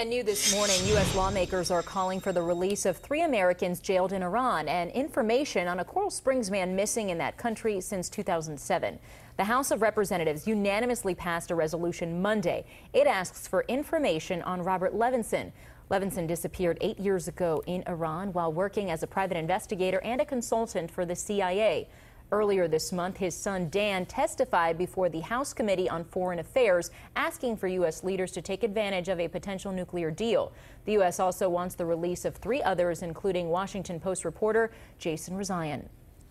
And new this morning, U.S. lawmakers are calling for the release of three Americans jailed in Iran and information on a Coral Springs man missing in that country since 2007. The House of Representatives unanimously passed a resolution Monday. It asks for information on Robert Levinson. Levinson disappeared eight years ago in Iran while working as a private investigator and a consultant for the CIA. Earlier this month, his son Dan testified before the House Committee on Foreign Affairs, asking for U.S. leaders to take advantage of a potential nuclear deal. The U.S. also wants the release of three others, including Washington Post reporter Jason Rezaian.